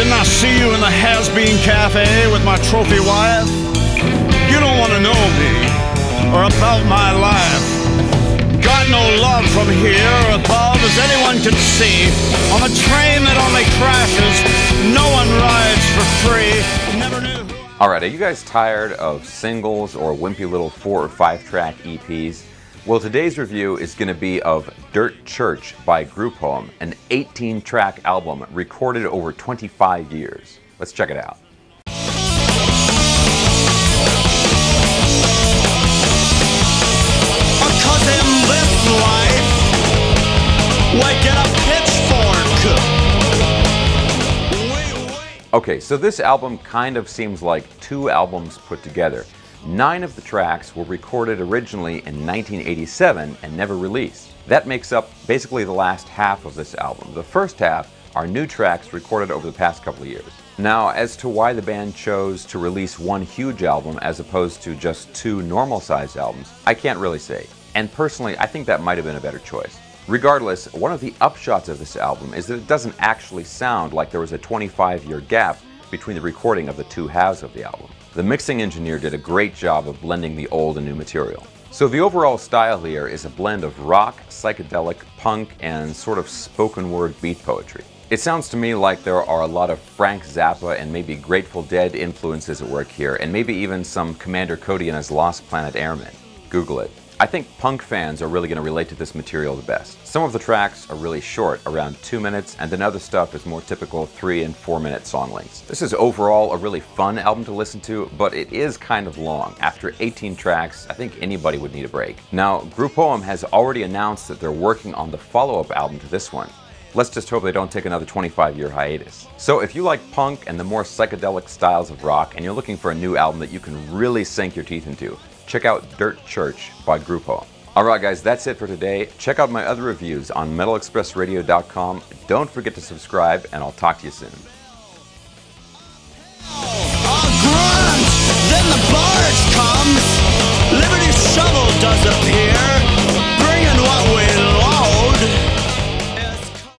Didn't I see you in the has-been cafe with my trophy wife? You don't want to know me or about my life. Got no love from here or above, as anyone can see. On a train that only crashes, no one rides for free. Never knew. All right, are you guys tired of singles or wimpy little four or five track EPs? Well, today's review is going to be of Dirt Church by Groupoem, an 18 track album recorded over 25 years. Let's check it out. Cause in this life, we get a pitchfork. Wait, wait. Okay, so this album kind of seems like two albums put together. Nine of the tracks were recorded originally in 1987 and never released. That makes up basically the last half of this album. The first half are new tracks recorded over the past couple of years. Now, as to why the band chose to release one huge album as opposed to just two normal sized albums, I can't really say. And personally, I think that might have been a better choice. Regardless, one of the upshots of this album is that it doesn't actually sound like there was a 25 year gap between the recording of the two halves of the album. The mixing engineer did a great job of blending the old and new material. So the overall style here is a blend of rock, psychedelic, punk, and sort of spoken word beat poetry. It sounds to me like there are a lot of Frank Zappa and maybe Grateful Dead influences at work here, and maybe even some Commander Cody and his Lost Planet Airmen. Google it. I think punk fans are really going to relate to this material the best. Some of the tracks are really short, around two minutes, and then other stuff is more typical three and four minute song lengths. This is overall a really fun album to listen to, but it is kind of long. After 18 tracks, I think anybody would need a break. Now, Groupoem has already announced that they're working on the follow up album to this one. Let's just hope they don't take another 25 year hiatus. So, if you like punk and the more psychedelic styles of rock, and you're looking for a new album that you can really sink your teeth into, check out Dirt Church by Groupoem. Alright, guys, that's it for today. Check out my other reviews on MetalExpressRadio.com. Don't forget to subscribe, and I'll talk to you soon.